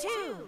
two,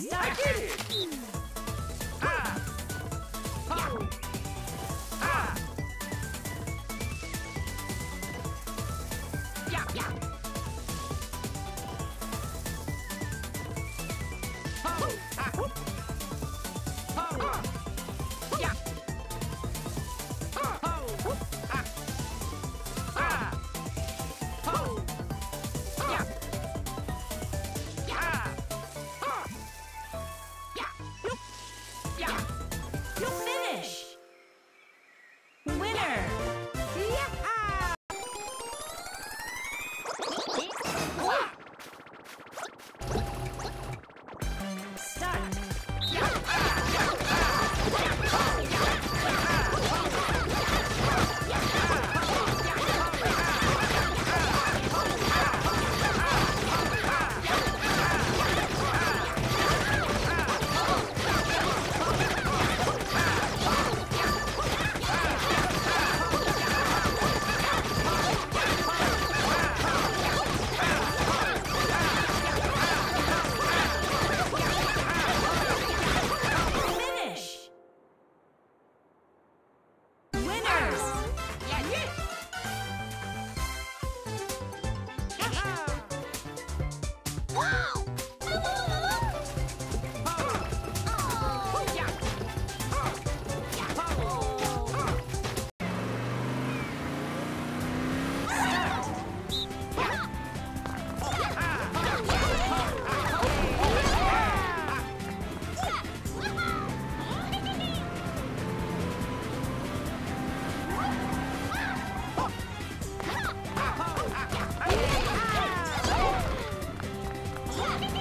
Start. Finish. 何?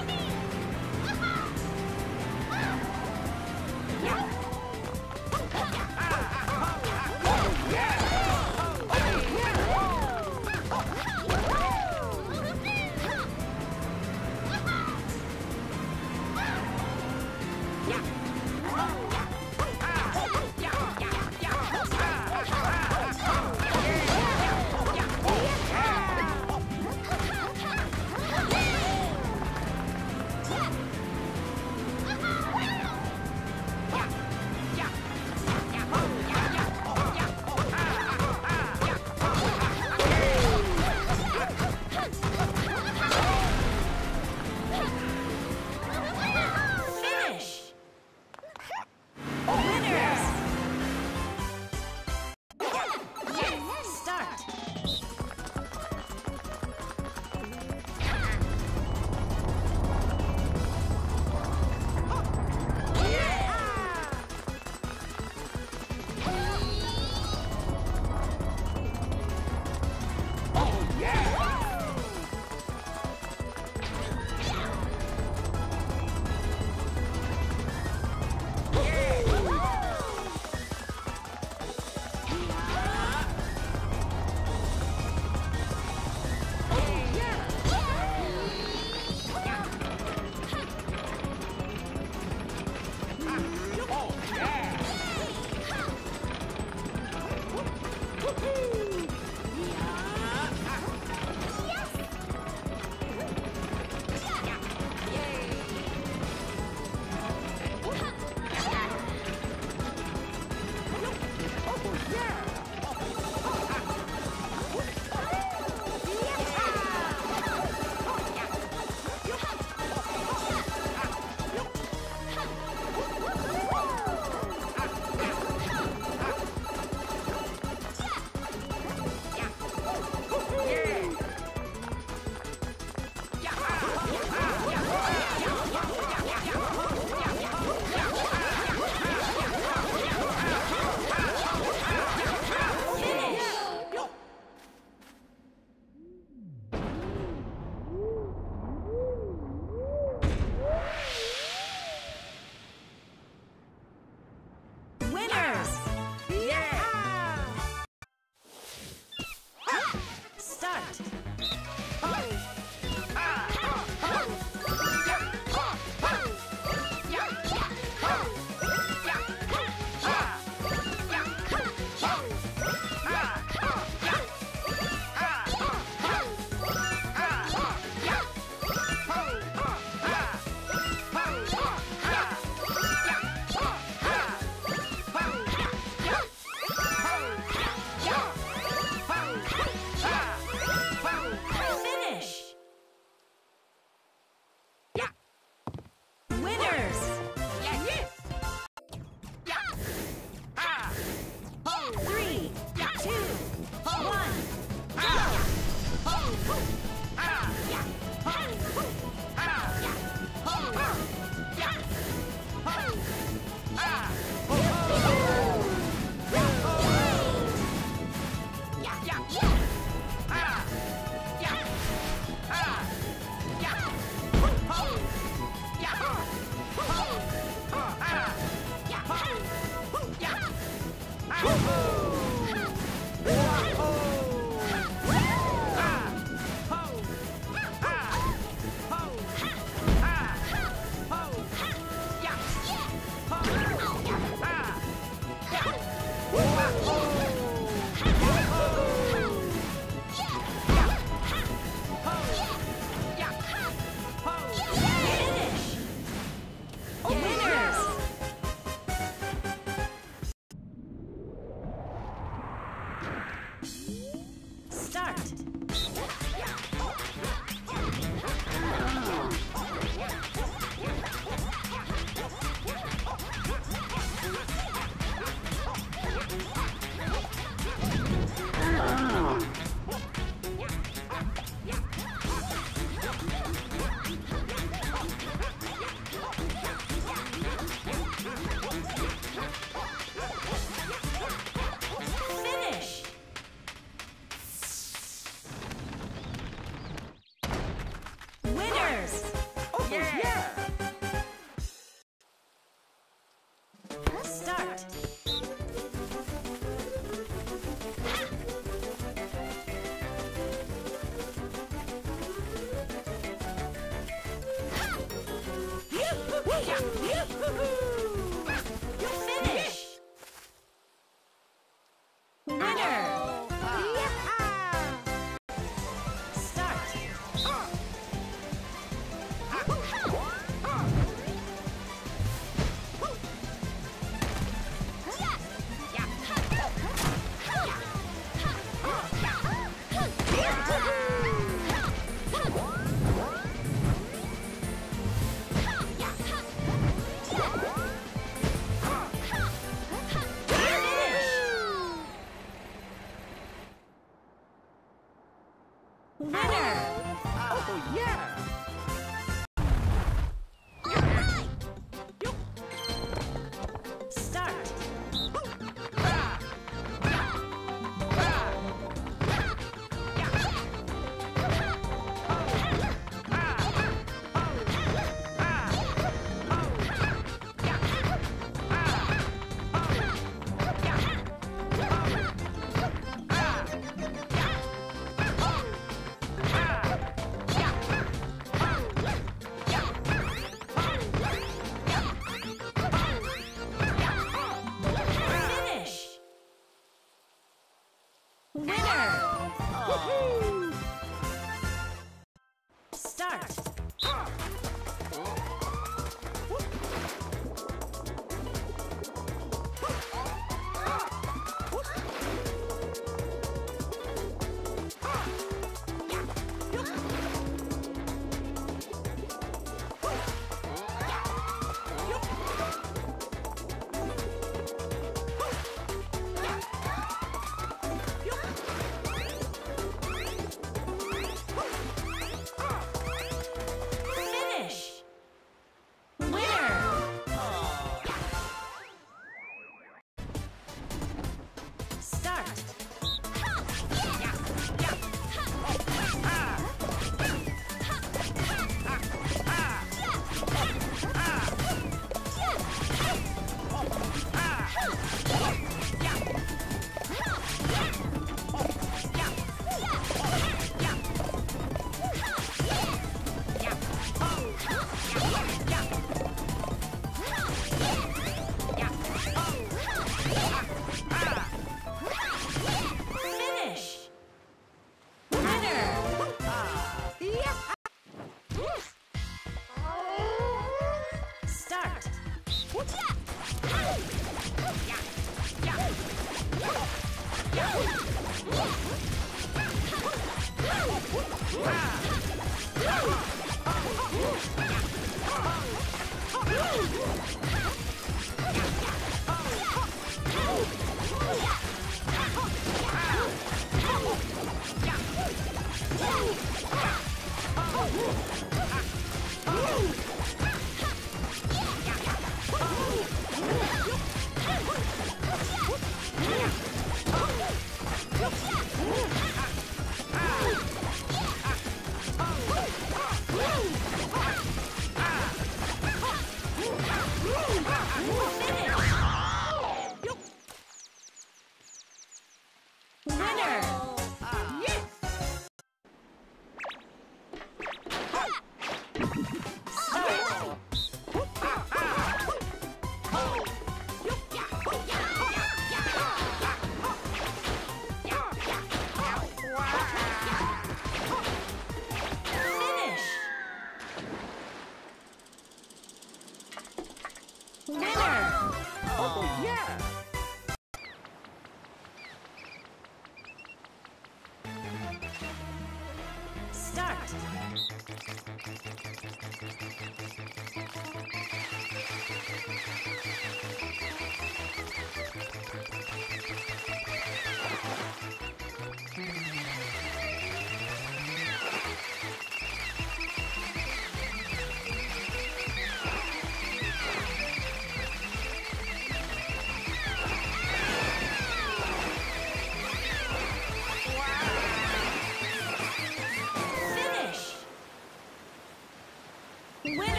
Winner. Oh, yeah.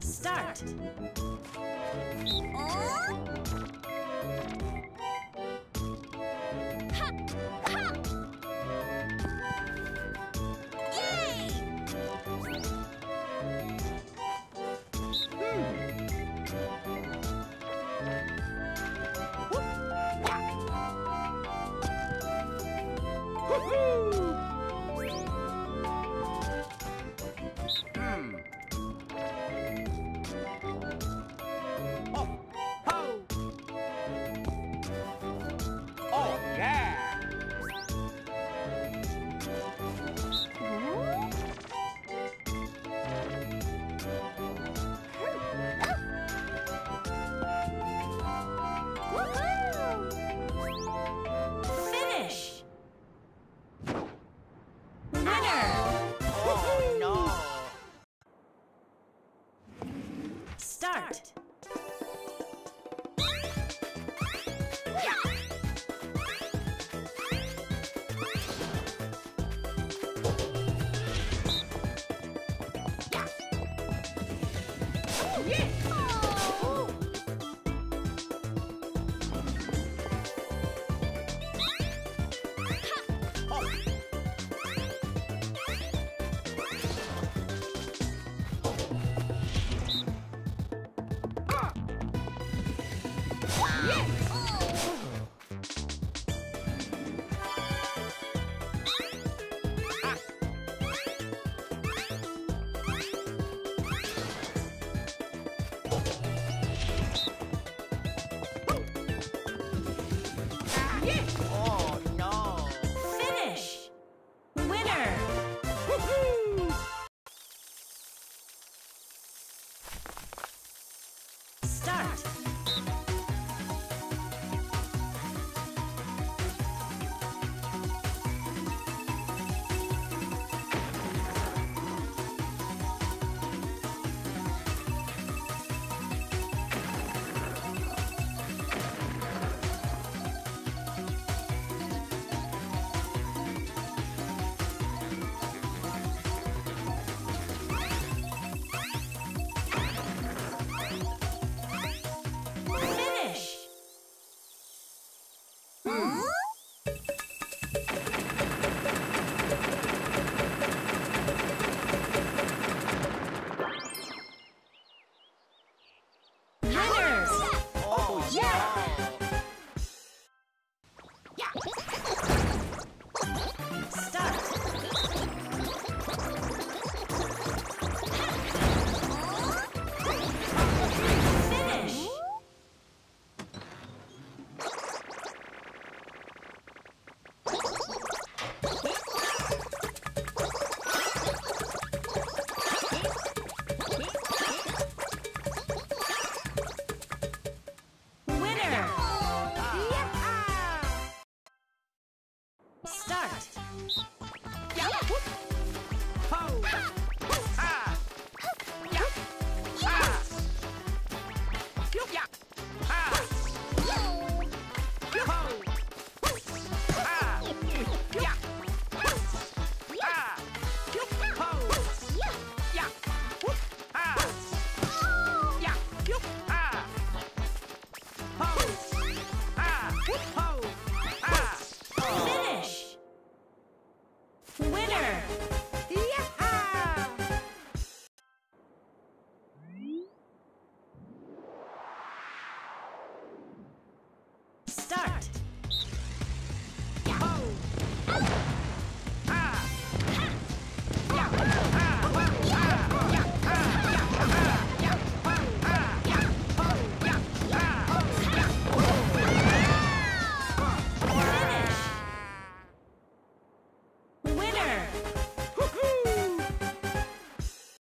Start. Hmm.